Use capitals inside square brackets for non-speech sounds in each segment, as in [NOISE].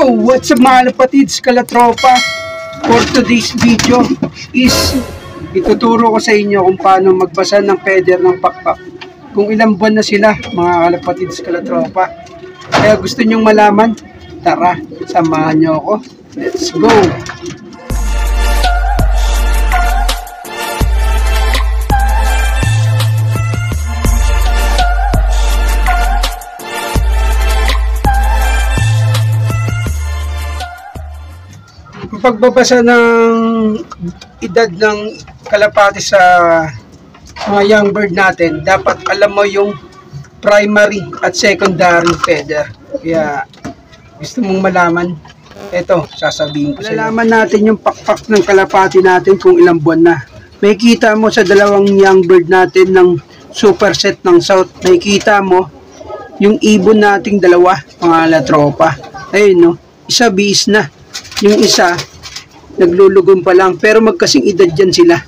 Yo, what's up mga kapatids, kalatropa? For today's video is ituturo ko sa inyo kung paano magbasa ng feather ng pakpak. Kung ilang buwan na sila mga kalapatids, kalatropa. Kaya gusto nyong malaman? Tara, samahan nyo ako. Let's go! Pagbabasa ng edad ng kalapati sa mga young bird natin, dapat alam mo yung primary at secondary feather. Kaya gusto mong malaman, eto, sasabihin ko sa Malalaman natin yung pakpak ng kalapati natin kung ilang buwan na. May kita mo sa dalawang young bird natin ng superset ng South. May kita mo yung ibon nating dalawa, mga latropa. Ayun no, isa bis na. Yung isa, naglulugong pa lang. Pero magkasing edad dyan sila.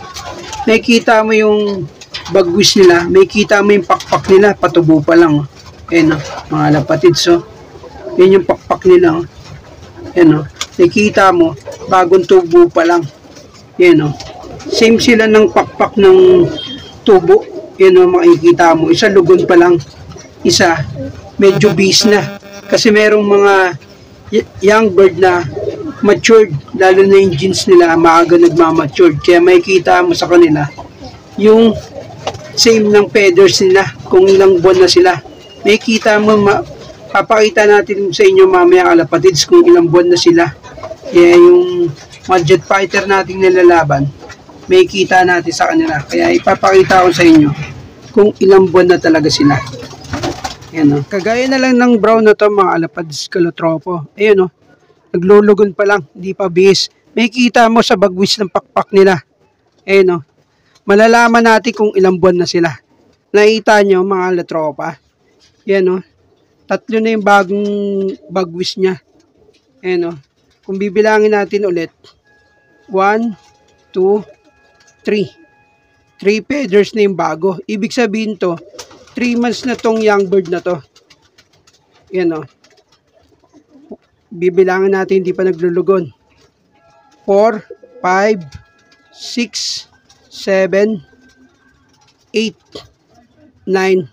Nakikita mo yung bagwis nila. May kita mo yung pakpak nila. Patubo pa lang. Ayan o, mga lapatid. So, yan yung pakpak nila. Oh. Ayan o. Nakikita mo, bagong tubo pa lang. Yan o. Same sila ng pakpak ng tubo. Yan o, makikita mo. Isa lugon pa lang. Isa, medyo bis na. Kasi merong mga young bird na matured, lalo na yung genes nila maaga nagmamatured. Kaya makikita mo sa kanila yung same ng feathers nila kung ilang buwan na sila. Makikita mo, ma papakita natin sa inyo mamaya kalapatids kung ilang buwan na sila. Kaya yung mga fighter nating nilalaban, makikita natin sa kanila. Kaya ipapakita ko sa inyo kung ilang buwan na talaga sila. Ayan o. Kagaya na lang ng brown na to mga alapads kalotropo. Ayan o naglulugon pa lang, hindi pa bihis. May kita mo sa bagwis ng pakpak nila. Eh no, malalaman natin kung ilang buwan na sila. Nakita nyo mga latropa. Yan no, tatlo na yung bagong bagwis niya. Eh no, kung bibilangin natin ulit, 1, 2, 3. 3 feathers na yung bago. Ibig sabihin to, 3 months na tong young bird na to. Yan o bibilangan natin hindi pa naglulugon. 4, 5, 6, 7, 8, 9,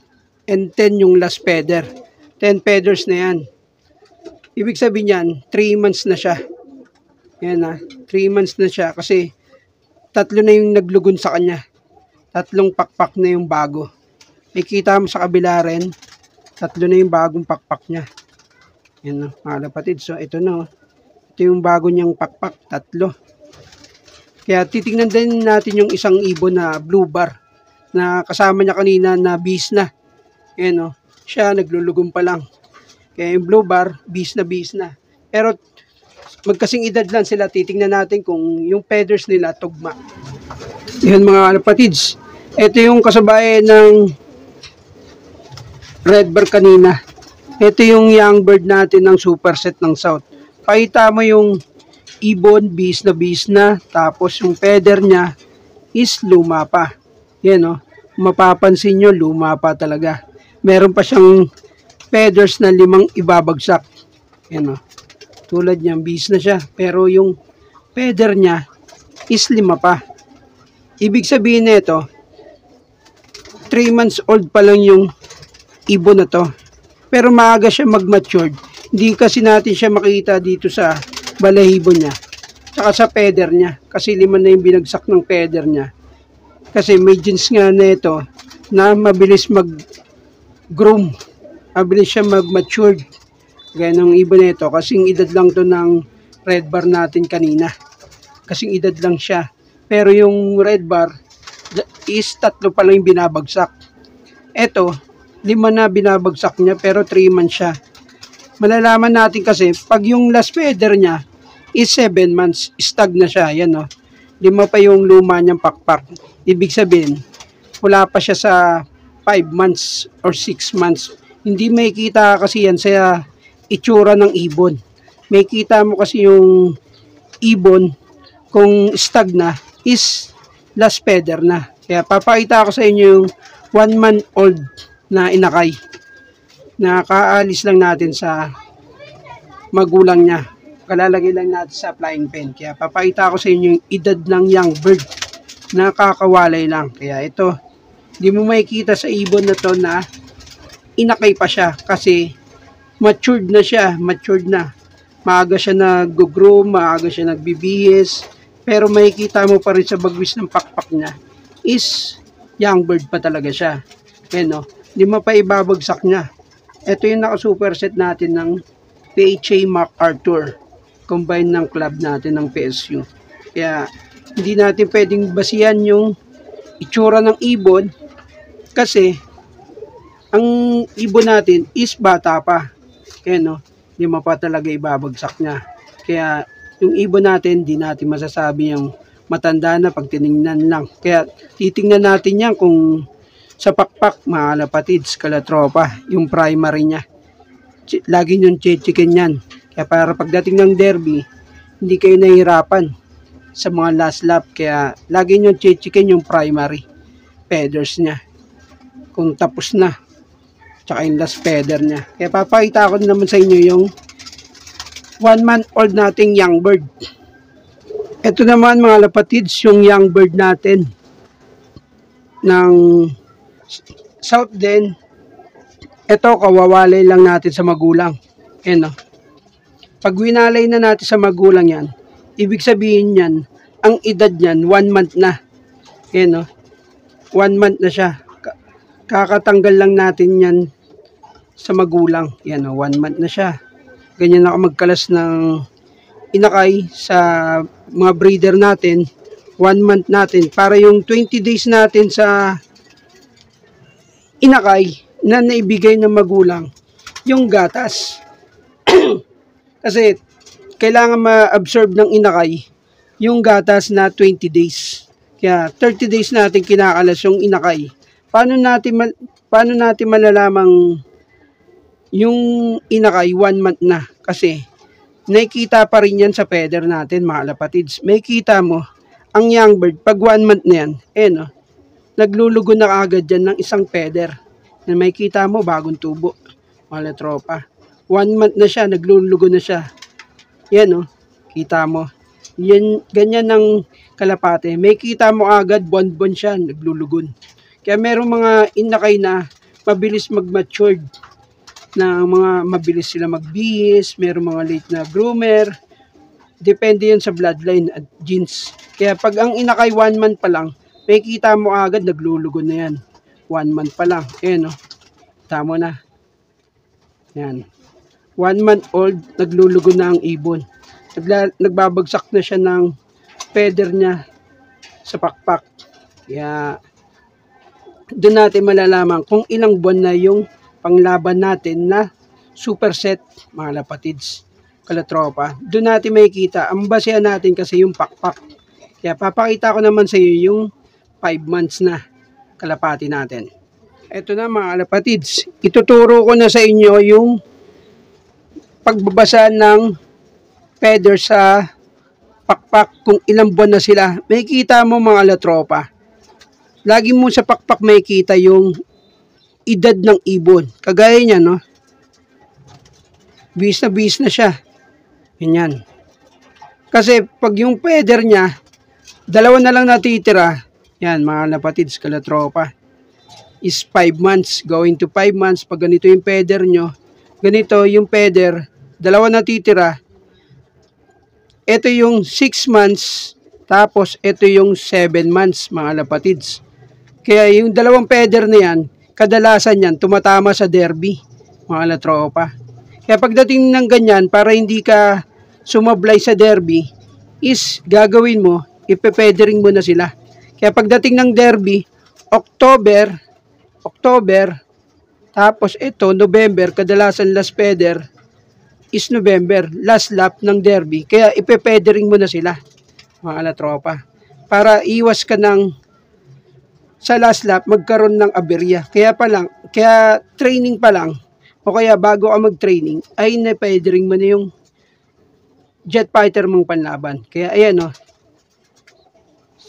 and 10 yung last feather. 10 feathers na yan. Ibig sabihin yan, 3 months na siya. Yan na, 3 months na siya kasi tatlo na yung naglugon sa kanya. Tatlong pakpak na yung bago. Makikita mo sa kabila rin, tatlo na yung bagong pakpak niya. Yan na, mga kapatid. So, ito na. Oh. Ito yung bago niyang pakpak. Tatlo. Kaya titingnan din natin yung isang ibon na blue bar na kasama niya kanina na bis na. Yan o. Oh. Siya naglulugong pa lang. Kaya yung blue bar, bis na bis na. Pero magkasing edad lang sila. Titingnan natin kung yung feathers nila tugma. Yan mga kapatids. Ito yung kasabayan ng red bar kanina. Ito yung young bird natin ng superset ng South. Pakita mo yung ibon, bis na bis na. Tapos yung feather niya is luma pa. Yan o. Oh. Mapapansin nyo, luma pa talaga. Meron pa siyang feathers na limang ibabagsak. Yan o. Oh. Tulad niyan, bis na siya. Pero yung feather niya is lima pa. Ibig sabihin nito, 3 months old pa lang yung ibon na to. Pero maaga siya mag-matured. Hindi kasi natin siya makita dito sa balahibo niya. Tsaka sa feather niya. Kasi lima na yung binagsak ng feather niya. Kasi may jeans nga na ito na mabilis mag-groom. Mabilis siya mag-matured. Gaya iba na ito. Kasing edad lang to ng red bar natin kanina. Kasing edad lang siya. Pero yung red bar is tatlo pa lang yung binabagsak. Ito, lima na binabagsak niya pero 3 months siya. Malalaman natin kasi pag yung last feather niya is 7 months, stag na siya. Yan no. Lima pa yung luma niyang pakpak. Ibig sabihin, wala pa siya sa 5 months or 6 months. Hindi may kita kasi yan sa itsura ng ibon. May kita mo kasi yung ibon kung stag na is last feather na. Kaya papakita ko sa inyo yung 1 month old na inakay. Nakaalis lang natin sa magulang niya. Kalalagay lang natin sa flying pen. Kaya papakita ko sa inyo yung edad ng young bird na kakawalay lang. Kaya ito, hindi mo makikita sa ibon na to na inakay pa siya kasi matured na siya, matured na. Maaga siya nag-groom, maaga siya nagbibihis, pero makikita mo pa rin sa bagwis ng pakpak niya is young bird pa talaga siya. Ayan no, hindi mo pa ibabagsak niya. Ito yung naka-superset natin ng PHA MacArthur combine ng club natin ng PSU. Kaya hindi natin pwedeng basihan yung itsura ng ibon kasi ang ibon natin is bata pa. Kaya no, hindi pa talaga ibabagsak niya. Kaya yung ibon natin, hindi natin masasabi yung matanda na pag tinignan lang. Kaya titingnan natin yan kung sa pakpak, mga lapatids, kalatropa, yung primary niya. Lagi nyo chichikin yan. Kaya para pagdating ng derby, hindi kayo nahihirapan sa mga last lap. Kaya lagi nyo chichikin yung primary feathers niya. Kung tapos na. Tsaka yung last feather niya. Kaya papakita ko naman sa inyo yung one month old nating young bird. Ito naman mga lapatids, yung young bird natin ng South Den. Ito, kawawalay lang natin sa magulang. Ayan o. Pag winalay na natin sa magulang yan, ibig sabihin yan, ang edad niyan, one month na. Ayan o. One month na siya. Kakatanggal lang natin yan sa magulang. Yan o, one month na siya. Ganyan ako magkalas ng inakay sa mga breeder natin. One month natin. Para yung 20 days natin sa inakay na naibigay ng magulang yung gatas. [CLEARS THROAT] Kasi kailangan ma-absorb ng inakay yung gatas na 20 days. Kaya 30 days natin kinakalas yung inakay. Paano natin paano natin malalamang yung inakay one month na kasi nakikita pa rin yan sa feather natin mga lapatids. May kita mo ang young bird pag one month na yan, eh no, naglulugo na agad yan ng isang feather na may kita mo bagong tubo mga tropa. One month na siya, naglulugo na siya. Yan no, kita mo. Yan, ganyan ng kalapate. May kita mo agad, buwan-buwan siya, naglulugon. Kaya merong mga inakay na mabilis mag-matured na mga mabilis sila magbihis, merong mga late na groomer. Depende yan sa bloodline at genes. Kaya pag ang inakay one month pa lang, may kita mo agad naglulugon na yan. One month pa lang. Ayan o. Oh. Tama na. Yan. One month old, naglulugo na ang ibon. Nagla, nagbabagsak na siya ng feather niya sa pakpak. Kaya, doon natin malalaman kung ilang buwan na yung panglaban natin na superset, mga lapatids, kalatropa. Doon natin makikita, ang basehan natin kasi yung pakpak. Kaya papakita ko naman sa iyo yung 5 months na kalapati natin. Ito na mga kalapatids, ituturo ko na sa inyo yung pagbabasa ng feather sa pakpak kung ilang buwan na sila. May kita mo mga latropa. Lagi mo sa pakpak may kita yung edad ng ibon. Kagaya niya, no? Bis na bis na siya. Ganyan. Kasi pag yung feather niya, dalawa na lang natitira, yan mga lapatids, kalatropa, is 5 months, going to 5 months. Pag ganito yung feather nyo, ganito yung feather, dalawa natitira. Ito yung 6 months, tapos ito yung 7 months, mga lapatids. Kaya yung dalawang feather na yan, kadalasan yan, tumatama sa derby, mga latropa. Kaya pagdating ng ganyan, para hindi ka sumablay sa derby, is gagawin mo, ipepedering mo na sila. Kaya pagdating ng derby, October, October, tapos ito, November, kadalasan last feather is November, last lap ng derby. Kaya ipepedering mo na sila, mga tropa. Para iwas ka ng sa last lap magkaroon ng aberya. Kaya pa lang, kaya training pa lang, o kaya bago ka mag-training, ay napedering mo na yung jet fighter mong panlaban. Kaya ayan o,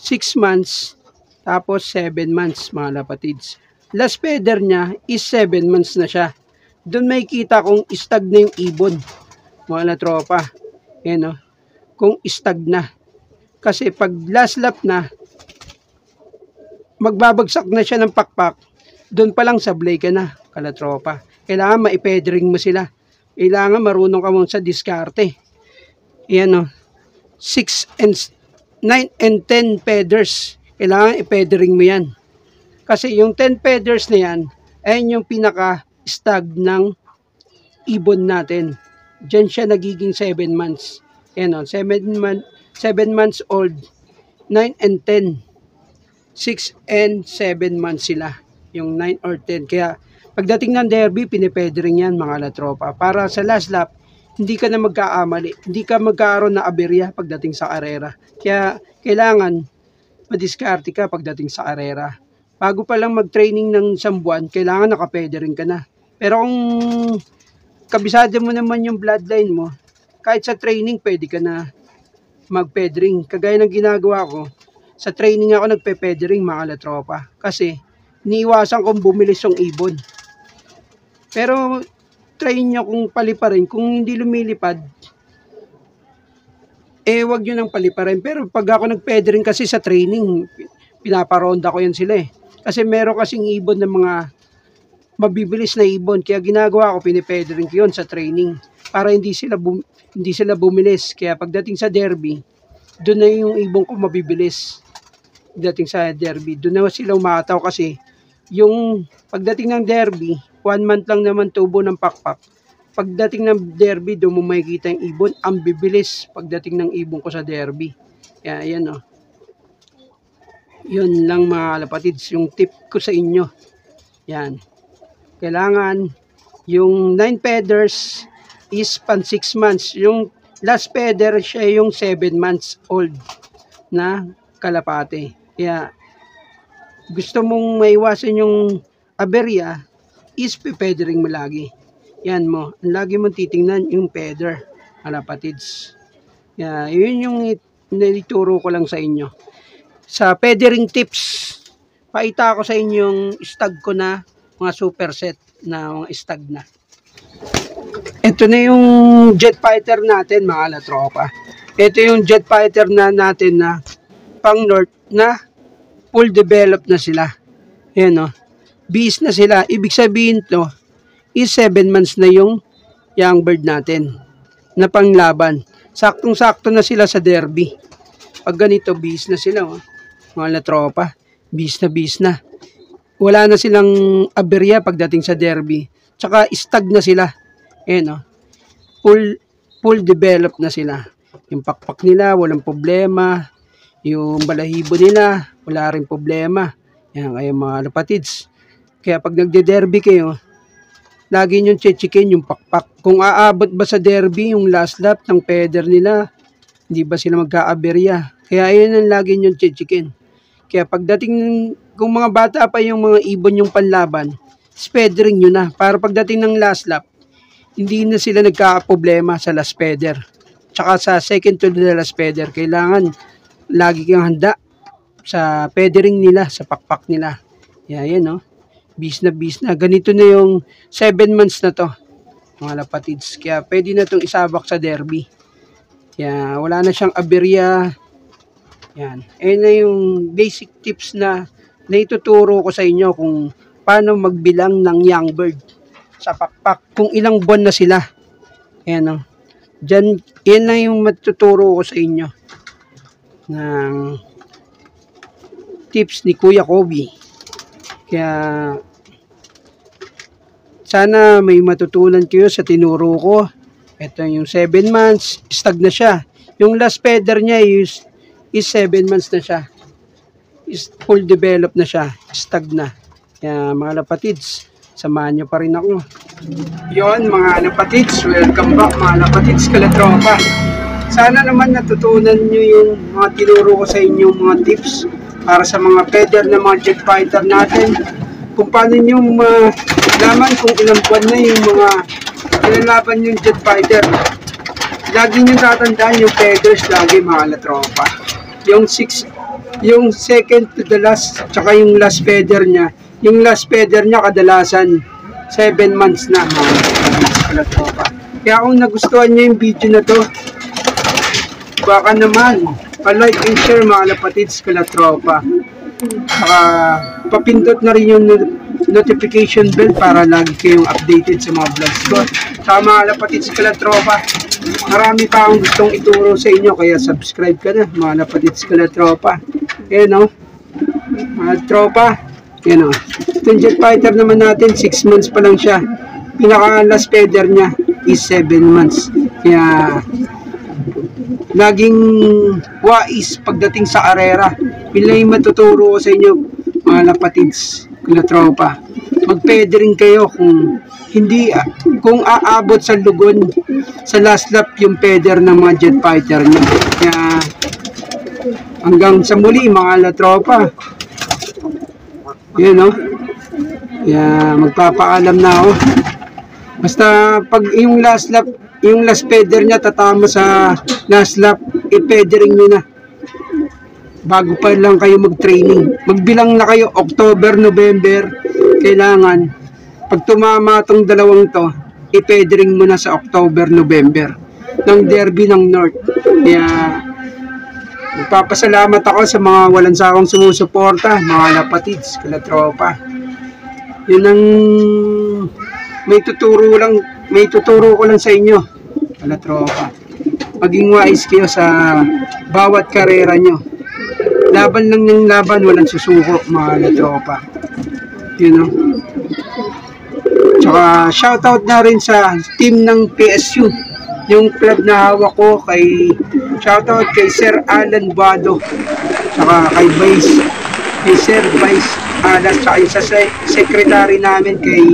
6 months, tapos 7 months mga lapatids last feather niya is 7 months na siya. Doon may kita kung stag na yung ibon. mga na tropa. Yan o. Kung stag na. Kasi pag last lap na, magbabagsak na siya ng pakpak, doon pa lang sablay ka na, kalatropa. Kailangan maipedring mo sila. Kailangan marunong ka mo sa diskarte. Yan o. 6 and 9 and 10 feathers. Kailangan ipedring mo yan. Kasi yung 10 feathers na yan, ayun yung pinaka-stag ng ibon natin. Diyan siya nagiging 7 months. Yan o, 7, month, 7 months old, 9 and 10. 6 and 7 months sila. Yung 9 or 10. Kaya pagdating ng derby, pinipedring yan mga latropa. Para sa last lap, hindi ka na magkaamali. Hindi ka magkaroon na aberya pagdating sa arera. Kaya kailangan madiskarte ka pagdating sa arera. Bago pa lang mag-training ng isang buwan, kailangan nakapedering ka na. Pero kung kabisado mo naman yung bloodline mo, kahit sa training pwede ka na mag-pedering. Kagaya ng ginagawa ko, sa training ako nagpe-pedering mga latropa. Kasi niiwasan kong bumilis yung ibon. Pero try nyo kung paliparin. Kung hindi lumilipad, eh wag nyo nang paliparin. Pero pag ako nagpedering kasi sa training, pinaparonda ko yan sila eh. Kasi meron kasing ibon ng mga mabibilis na ibon. Kaya ginagawa ko, pinipedering ko yun sa training. Para hindi sila, bum, hindi sila bumilis. Kaya pagdating sa derby, doon na yung ibon ko mabibilis dating sa derby. Doon na sila umataw kasi yung pagdating ng derby, one month lang naman tubo ng pakpak. Pagdating ng derby, doon mo makikita yung ibon. Ang bibilis pagdating ng ibon ko sa derby. Yan, yan o. Oh. Yun lang mga lapatids, yung tip ko sa inyo. Yan. Kailangan yung 9 feathers is pan 6 months. Yung last feather siya yung 7 months old na kalapate. Kaya gusto mong maiwasan yung aberya, is pepedering mo lagi. Yan mo. Lagi mong titingnan yung feather, alapatids. Kaya yun yung nilituro ko lang sa inyo. Sa feathering tips, paita ko sa inyo yung stag ko na mga super set na mga stag na. Ito na yung jet fighter natin mga tropa. Ito yung jet fighter na natin na pang north na full developed na sila. Ayan o. Bees na sila. Ibig sabihin to is 7 months na yung young bird natin na panglaban. Saktong-sakto na sila sa derby. Pag ganito, bees na sila. Oh. Mga tropa. Bees na bees na. Wala na silang aberya pagdating sa derby. Tsaka stag na sila. Ayan. Oh. Full, full developed na sila. Yung pakpak nila, walang problema. Yung balahibo nila, wala rin problema. Yan kayo mga kapatids. Kaya pag nagde-derby kayo, lagi nyo chichikin yung pakpak. Kung aabot ba sa derby yung last lap ng feather nila, hindi ba sila magkaaberya? Kaya ayun ang lagi nyo chichikin. Kaya pagdating, kung mga bata pa yung mga ibon yung panlaban, speedering nyo na. Para pagdating ng last lap, hindi na sila nagka-problema sa last feather. Tsaka sa second to the last feather, kailangan lagi kang handa sa feathering nila, sa pakpak nila. Yan, yan, no? Bis na bis na. Ganito na yung 7 months na to, mga lapatids. Kaya pwede na itong isabak sa derby. Kaya wala na siyang aberya. Yan. Ayun na yung basic tips na naituturo ko sa inyo kung paano magbilang ng young bird sa pakpak. Kung ilang buwan na sila. Ayan, no? Diyan, yan na yung matuturo ko sa inyo ng tips ni Kuya Kobe. Kaya sana may matutunan kayo sa tinuro ko. Ito yung 7 months, stag na siya. Yung last feather niya is, is 7 months na siya. Is full developed na siya, stag na. Kaya mga lapatids, samahan nyo pa rin ako. Yon mga lapatids, welcome back mga lapatids kalatropa. Sana naman natutunan nyo yung mga tinuro ko sa inyo mga tips para sa mga feather na mga jet fighter natin. Kung paano nyo malaman kung ilang buwan na yung mga nilalaban yung jet fighter. Lagi nyo tatandaan yung feathers lagi mga latropa. Yung 6 yung second to the last tsaka yung last feather niya. Yung last feather niya kadalasan 7 months na mga latropa. Kaya kung nagustuhan nyo yung video na to, baka naman, pa-like and share mga lapatids kala tropa. Saka, papindot na rin yung no- notification bell para lagi kayong updated sa mga vlogs ko. Saka mga lapatids kala tropa, marami pa akong gustong ituro sa inyo, kaya subscribe ka na mga lapatids kala tropa. Ayan o, mga tropa, yan o. Itong jet fighter naman natin, 6 months pa lang siya. Pinaka last feather niya is 7 months. Kaya, laging wais pagdating sa arera. Yung matuturo ko sa inyo, mga lapatids, mga tropa. Mag-feathering kayo kung hindi, kung aabot sa lugon, sa last lap yung feather ng mga jet fighter niya. Kaya, hanggang sa muli, mga latropa. Yun, no? Kaya, magpapaalam na ako. Basta, pag yung last lap, yung last feather niya tatama sa last lap, i-feathering nyo na. Bago pa lang kayo mag-training. Magbilang na kayo, October, November, kailangan, pag tumama tong dalawang to, i-feathering mo na sa October, November ng Derby ng North. Kaya, Magpapasalamat ako sa mga walang sawang sumusuporta, mga lapatids, kalatropa. Yun ang may tuturo lang, may tuturo ko lang sa inyo, kalatropa. Maging wise kayo sa bawat karera nyo. Laban lang ng laban, walang susuko, mga kalatropa. You know? Tsaka shoutout na rin sa team ng PSU. Yung club na hawak ko kay shoutout kay Sir Alan Bado. Tsaka kay Vice kay Sir Vice Alan tsaka yung sa se- secretary namin kay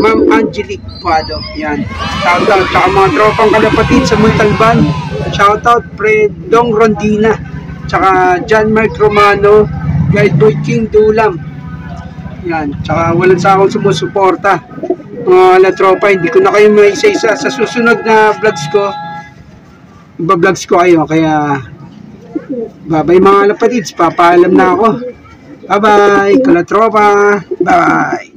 Ma'am Angelique Bado. Yan. Shoutout. Tsaka mga tropang kalapatid sa Montalban. Shoutout Predong Rondina. Tsaka John Mark Romano. Guide Boy King Dulam. Yan. Tsaka walang sa akong sumusuporta. Mga latropa, hindi ko na kayo may isa-isa. Sa susunod na vlogs ko, iba-vlogs ko kayo. Kaya, babay mga lapatids. Papaalam na ako. Bye-bye, kalatropa. Bye.